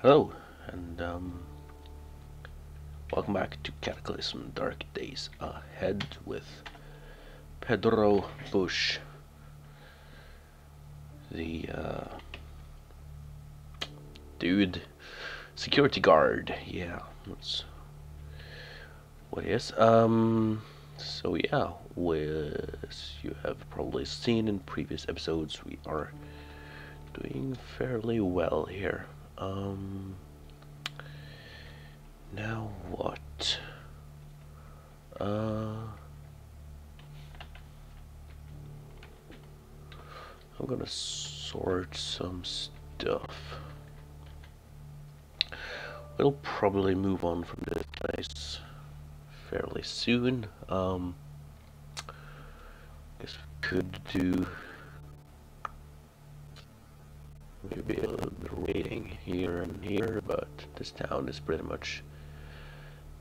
Hello, and um, welcome back to Cataclysm Dark Days Ahead with Pedro Bush, the uh, dude, security guard. Yeah, that's what. Um, so yeah, as you have probably seen in previous episodes, we are doing fairly well here. Um, now what? Uh, I'm gonna sort some stuff. We'll probably move on from this place fairly soon. Um, guess we could do maybe a little bit of raiding here and here, but this town is pretty much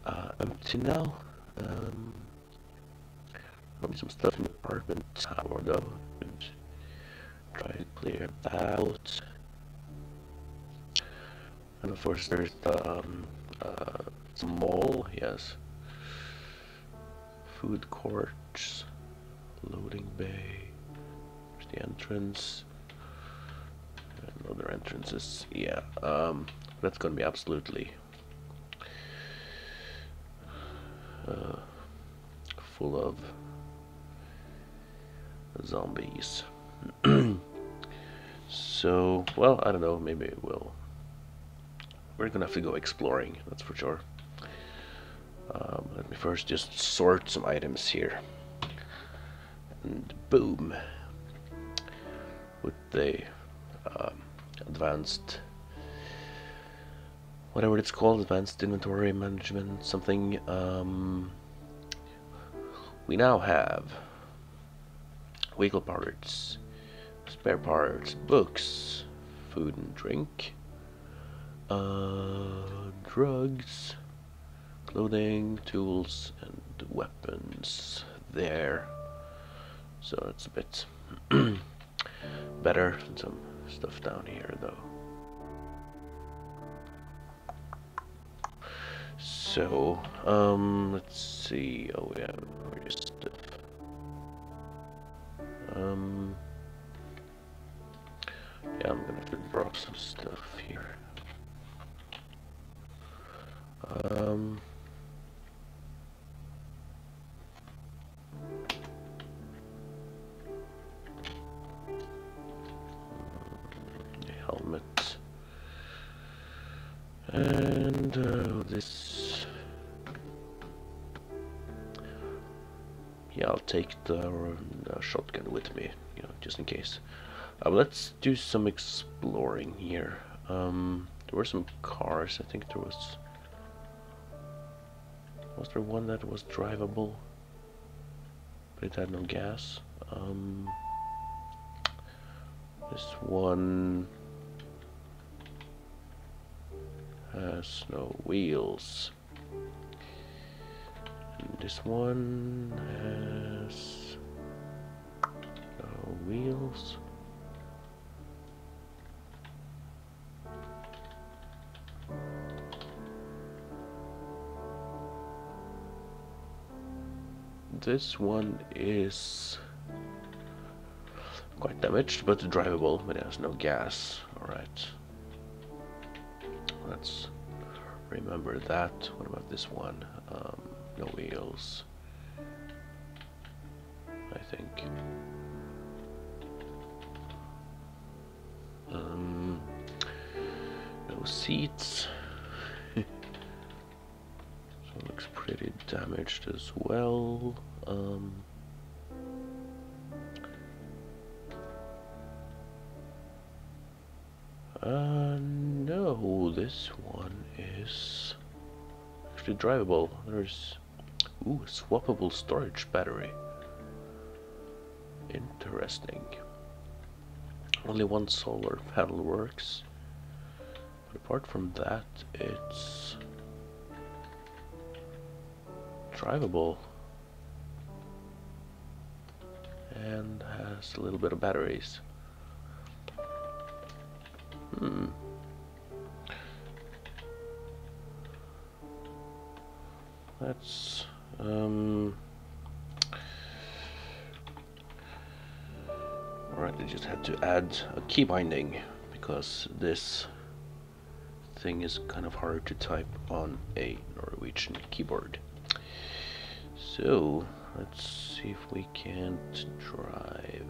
uh, empty now. Um, probably some stuff in the apartment tower though. Could try to clear that out. And of course there's the um, uh, mall, yes. Food courts, loading bay, there's the entrance and other entrances. Yeah, um, that's gonna be absolutely uh, full of zombies. so, well, I don't know. Maybe we'll. We're gonna have to go exploring. That's for sure. Um, let me first just sort some items here. And boom. With the um, advanced whatever it's called, advanced inventory management, something. Um, we now have vehicle parts, spare parts, books, food and drink, uh, drugs, clothing, tools, and weapons there. So it's a bit better. Some stuff down here though. So, um, let's see. Oh, yeah, where's stuff? Um, yeah, I'm gonna have to drop some stuff here. Um, take the uh, shotgun with me, you know, just in case. Uh, let's do some exploring here. Um, there were some cars. I think there was. Was there one that was drivable? But it had no gas. Um, this one has no wheels. This one has no wheels. This one is quite damaged, but drivable, but it has no gas. Alright. Let's remember that. What about this one? Um, no wheels. I think. Um, no seats. so looks pretty damaged as well. Um, Uh, no, this one is actually drivable. There's, Ooh, swappable storage battery. Interesting. Only one solar panel works. But apart from that, it's drivable. And has a little bit of batteries. Hmm. That's um Alright, I just had to add a key binding because this thing is kind of hard to type on a Norwegian keyboard. So, let's see if we can't drive.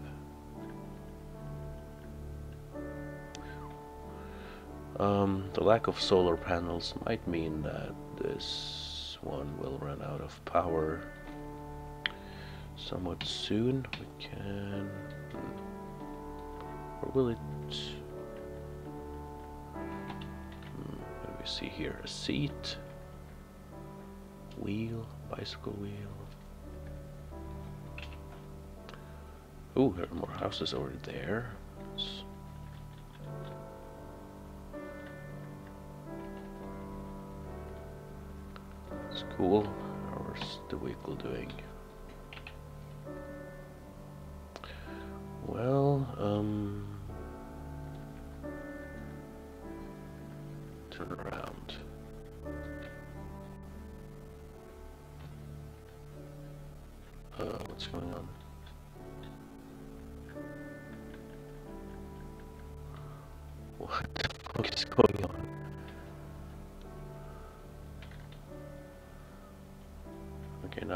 Um, the lack of solar panels might mean that this one will run out of power somewhat soon. We can... Hmm. Or will it... Hmm, do we see here? A seat, wheel, bicycle wheel. Oh, there are more houses over there. Cool. How's the vehicle doing? Well, um... Turn around. Uh, what's going on? What the fuck is going on?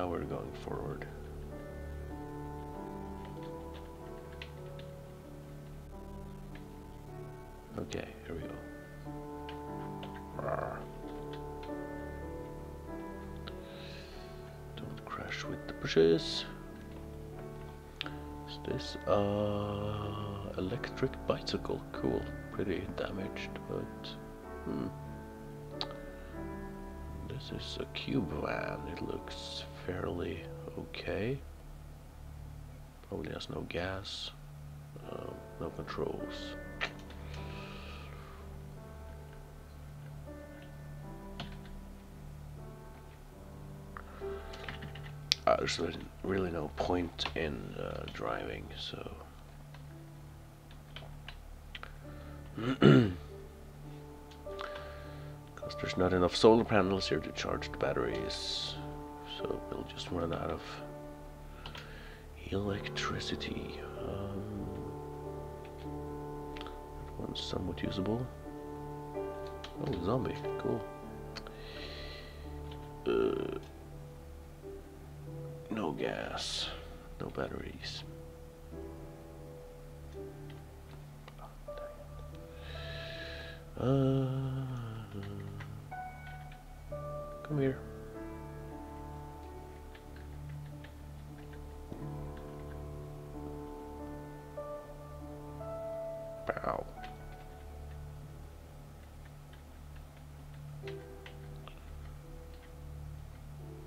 Now we're going forward. Okay, here we go. Don't crash with the bushes. Is this uh electric bicycle? Cool. Pretty damaged, but hmm. This is a cube van. It looks fairly okay. Probably has no gas, uh, no controls. uh, there's really no point in uh, driving, so. Because there's not enough solar panels here to charge the batteries, so we'll just run out of electricity. Um, that one's somewhat usable. Oh, zombie, cool. Uh, no gas, no batteries. Uh, come here.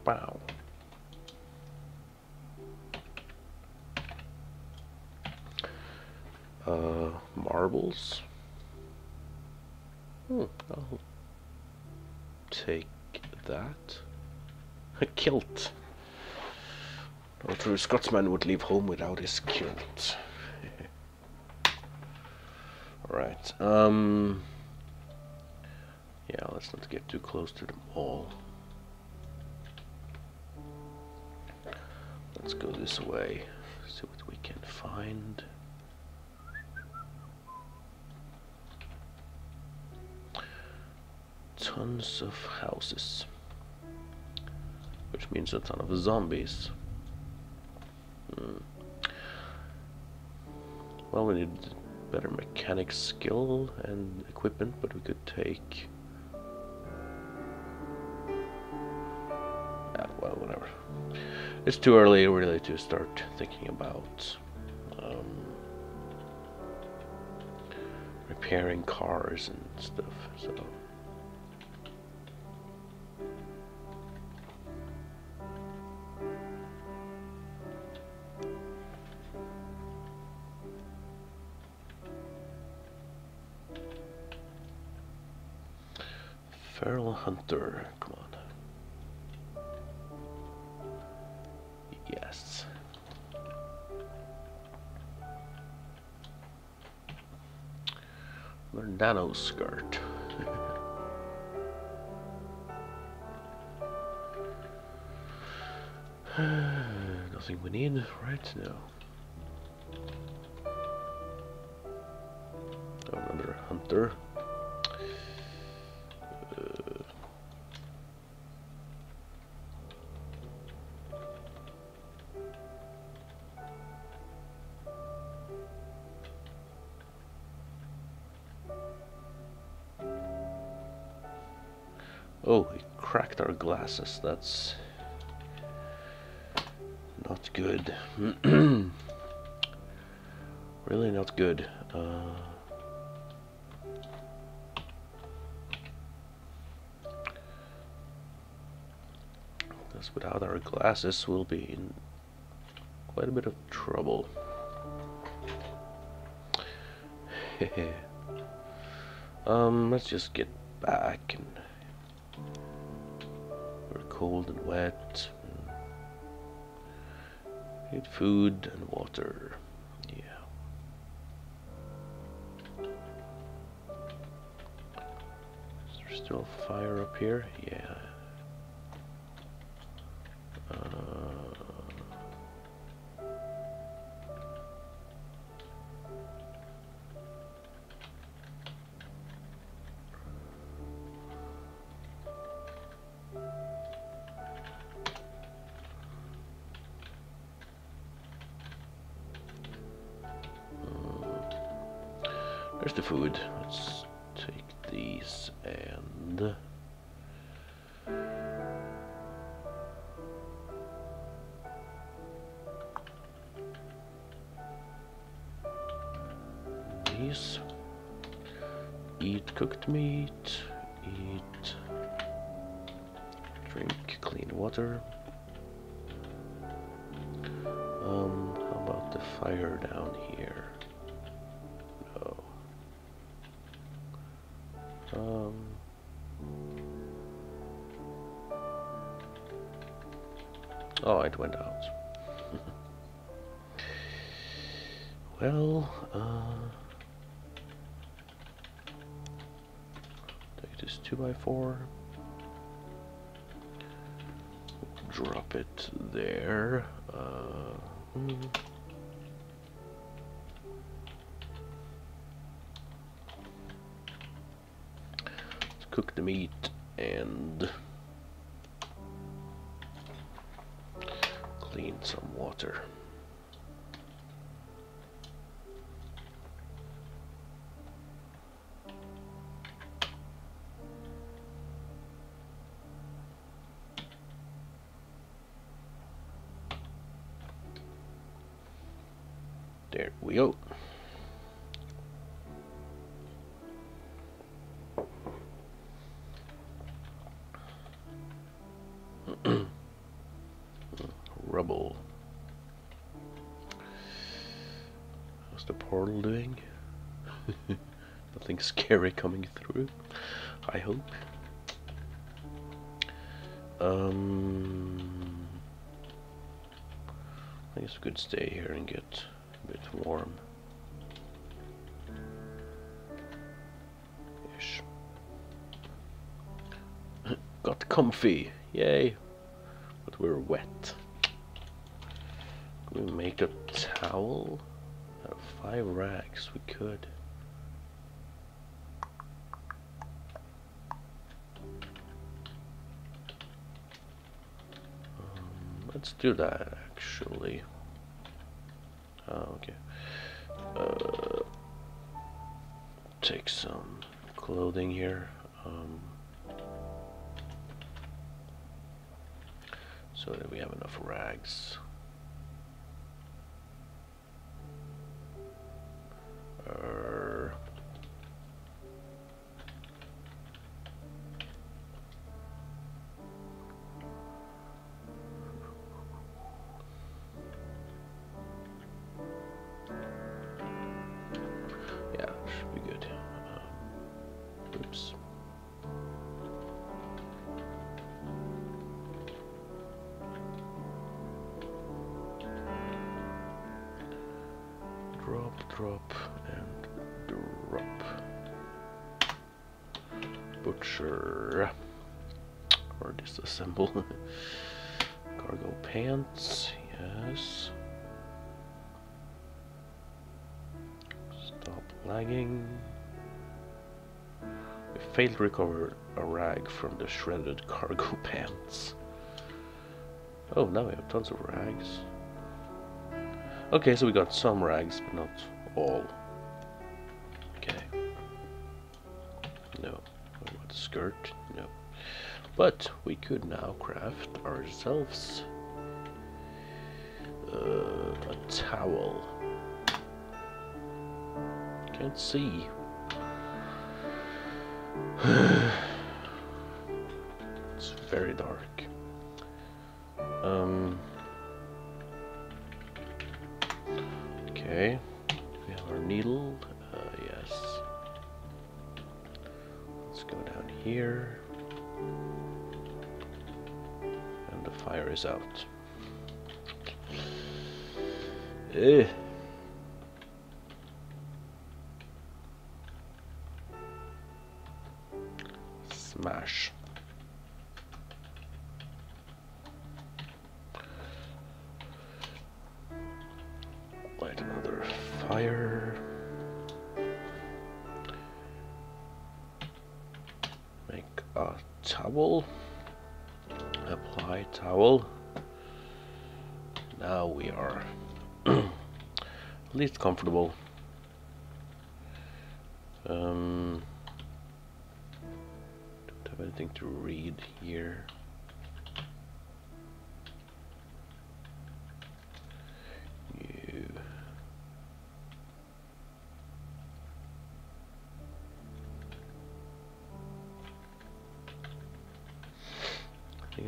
Wow. Uh, marbles. Hmm, I'll take that. A kilt. No true Scotsman would leave home without his kilt. Alright, um... Yeah, let's not get too close to the mall. This way, see what we can find. tons of houses. Which means a ton of zombies. Hmm. Well, we need better mechanic skill and equipment, but we could take... It's too early really to start thinking about um, repairing cars and stuff, so... Feral Hunter, Nano skirt. Nothing we need right now. Oh, another hunter. Glasses. That's not good. really not good. Uh, because without our glasses we'll be in quite a bit of trouble. um, let's just get back and cold and wet. Need food and water. Yeah. Is there still fire up here? Yeah. Eat cooked meat. Eat. Drink clean water. Um, how about the fire down here? No. Um. Oh, it went out. well, uh. 2x4. Drop it there. Uh, hmm. Let's cook the meat and clean some water. We go. Rubble. How's the portal doing? Nothing scary coming through, I hope. Um, I guess we could stay here and get warm. Ish. Got comfy, yay! But we're wet. Can we make a towel? Out of five rags, we could. Um, let's do that actually. Oh, okay. Uh, take some clothing here. Um, so that we have enough rags. Drop, and drop. Butcher. Or disassemble. Cargo pants, yes. Stop lagging. We failed to recover a rag from the shredded cargo pants. Oh, now we have tons of rags. Okay, so we got some rags, but not all. Okay. No. What skirt? No. But we could now craft ourselves uh, a towel. Can't see. it's very dark. Um. Okay. Needle. Uh, yes. Let's go down here. And the fire is out. Ugh. Towel. Apply towel. Now we are least comfortable. Um, don't have anything to read here.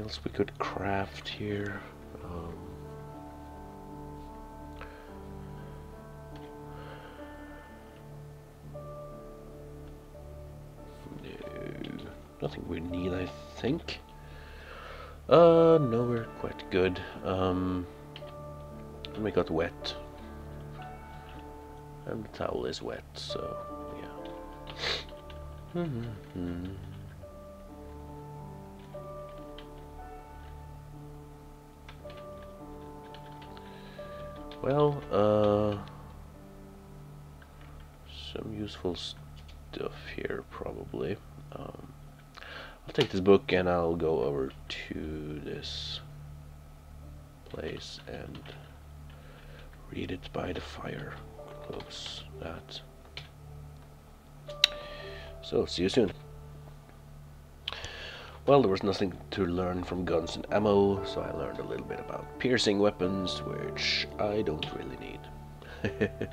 Else we could craft here? Um, no, nothing we need, I think. Uh, no, we're quite good. Um, we got wet. And the towel is wet, so yeah. Well, uh, some useful stuff here probably. Um, I'll take this book and I'll go over to this place and read it by the fire. Close that. So, see you soon. Well, there was nothing to learn from guns and ammo, so I learned a little bit about piercing weapons, which I don't really need.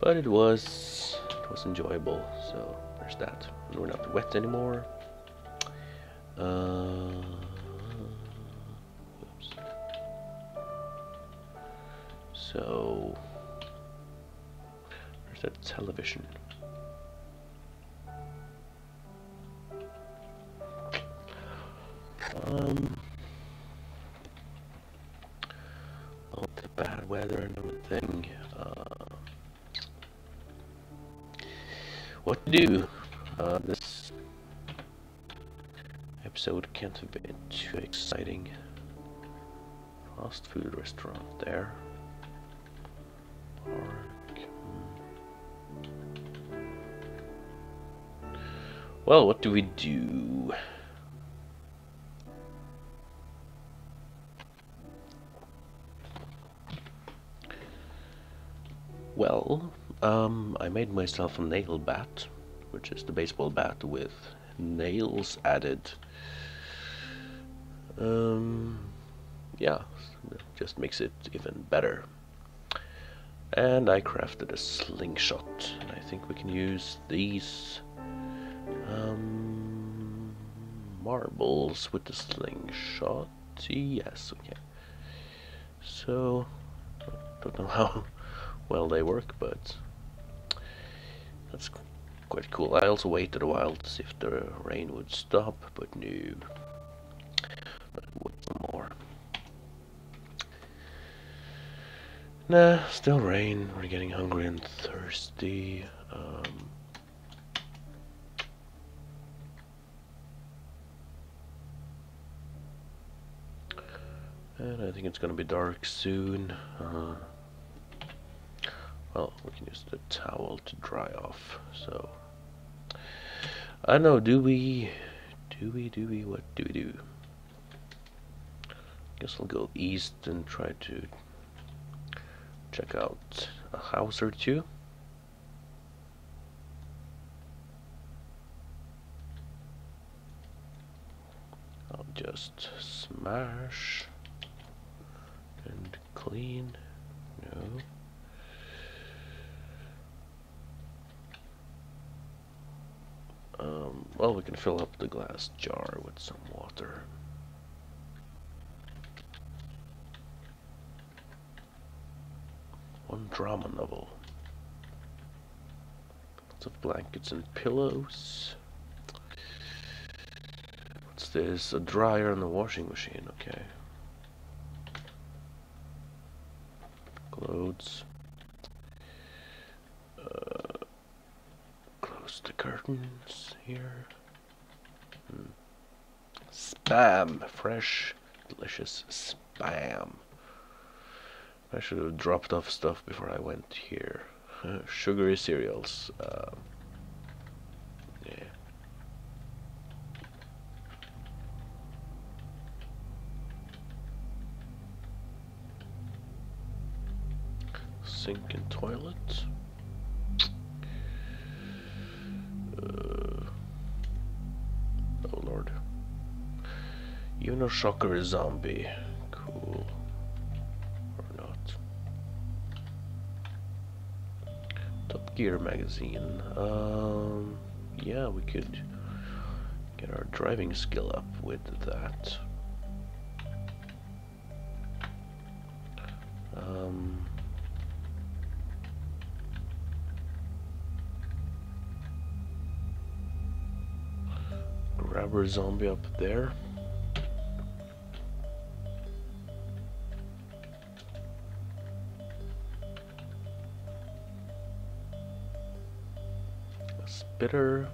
but it was it was enjoyable, so there's that. We're not wet anymore. Uh. So there's that television. Do? Uh, this episode can't have been too exciting. Fast food restaurant there. Well, what do we do? Well, um, I made myself a nail bat, which is the baseball bat with nails added. Um, yeah, just makes it even better. And I crafted a slingshot, I think we can use these um, marbles with the slingshot. Yes, okay. So, don't know how well they work, but that's quite cool. I also waited a while to see if the rain would stop, but no. Wait some more. Nah, still rain. We're getting hungry and thirsty. Um, And I think it's gonna be dark soon. Uh, well, we can use the towel to dry off. So I don't know. Do we? Do we? Do we? What do we do? Guess I'll go east and try to check out a house or two. I'll just smash and clean. No. Um, well, we can fill up the glass jar with some water. One drama novel. Lots of blankets and pillows. What's this? A dryer and a washing machine, okay. Clothes. Uh, close the curtains here. Hmm. Spam! Fresh, delicious spam. I should have dropped off stuff before I went here. sugary cereals. Um, yeah. Sink and toilet. Unoshocker zombie. Cool. Or not. Top Gear magazine. Um, yeah, we could get our driving skill up with that. Um, grabber zombie up there. Bitter.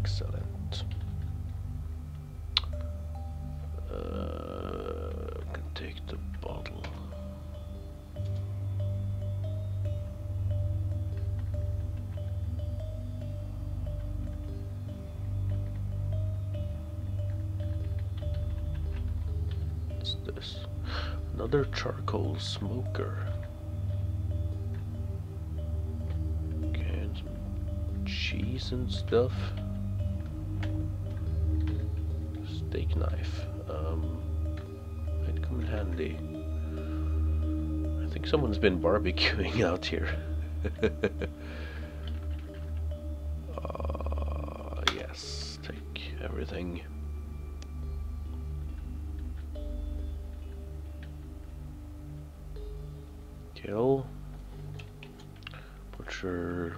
Excellent. Uh, can take the bottle. What's this? Another charcoal smoker. cheese and stuff. Steak knife. Um, might come in handy. I think someone's been barbecuing out here. uh, yes, take everything. Kill. Butcher.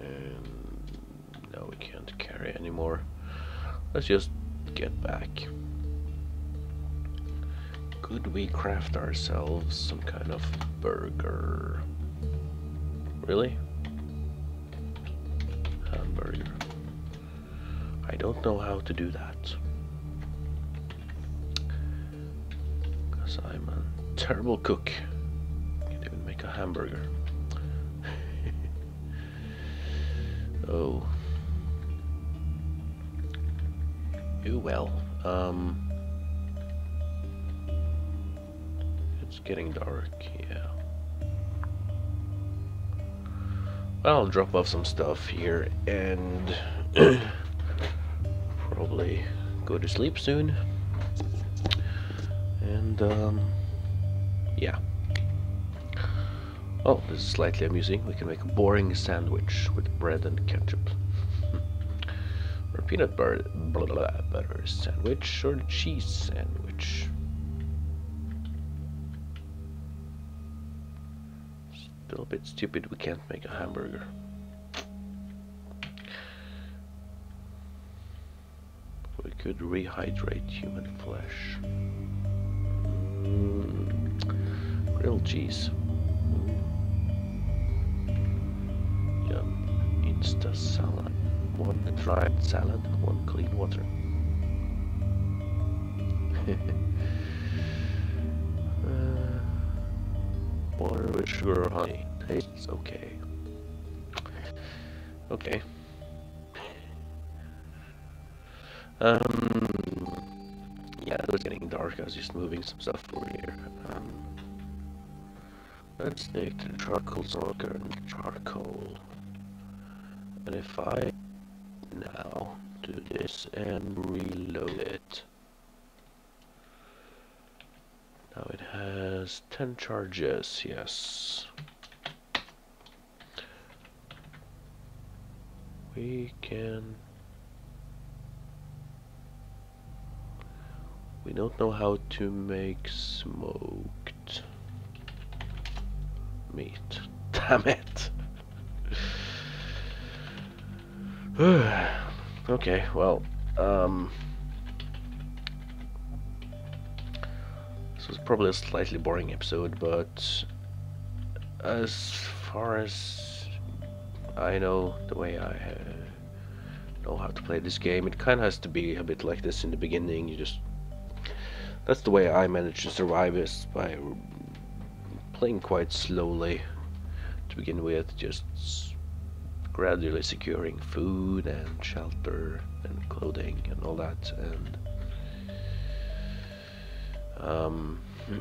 And now we can't carry anymore. Let's just get back. Could we craft ourselves some kind of burger? Really? Hamburger. I don't know how to do that. Because I'm a terrible cook. Can't even make a hamburger. oh. Well. Um, it's getting dark, yeah. Well, I'll drop off some stuff here and probably go to sleep soon. And, um, yeah. Oh, this is slightly amusing. We can make a boring sandwich with bread and ketchup. Peanut butter, butter sandwich or cheese sandwich? Still a bit stupid we can't make a hamburger. We could rehydrate human flesh. Mm, grilled cheese. Yum. Insta salad. One dried salad, one clean water. uh, water with sugar or honey. Tastes okay. Okay. Um, yeah, it was getting dark. I was just moving some stuff over here. Um, let's take the charcoal smoker and charcoal. And if I do this and reload it. Now it has 10 charges, yes. We can... We don't know how to make smoked meat. Damn it! okay, well, um, this was probably a slightly boring episode, but as far as I know, the way I uh, know how to play this game, it kind of has to be a bit like this in the beginning. You just that's the way I managed to survive is by playing quite slowly to begin with, just gradually securing food and shelter and clothing and all that and um,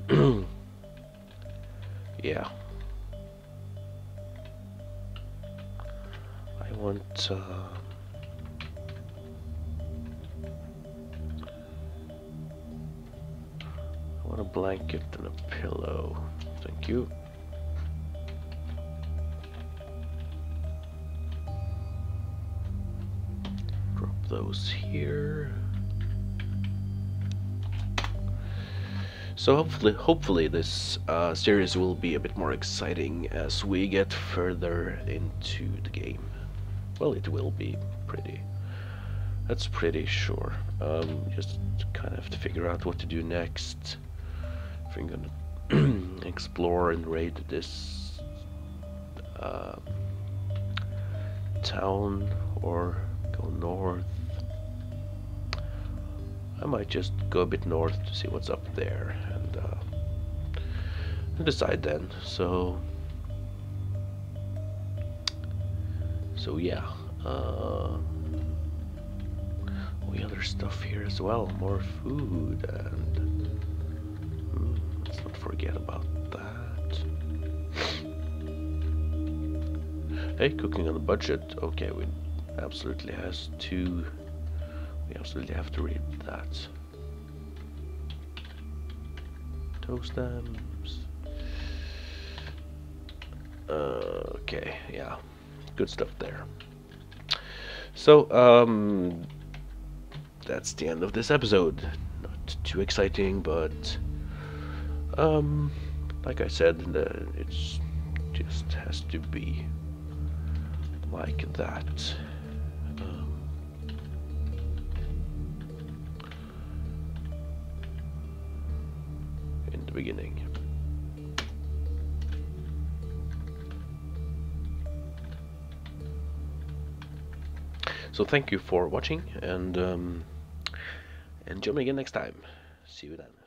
yeah. I want uh, I want a blanket and a pillow. Thank you those here. So hopefully, hopefully this uh, series will be a bit more exciting as we get further into the game. Well, it will be pretty. That's pretty sure. Um, just kind of have to figure out what to do next. If I'm gonna explore and raid this uh, town or go north I might just go a bit north to see what's up there and, uh, and decide then. So, so yeah. Uh, we other stuff here as well. More food and hmm, let's not forget about that. Hey, cooking on a budget. Okay, we absolutely has two absolutely have to read that. Stems. Uh, okay, yeah. Good stuff there. So, um, that's the end of this episode. Not too exciting, but, um, like I said, it just has to be like that. Beginning. So thank you for watching and um, and join me again next time. See you then.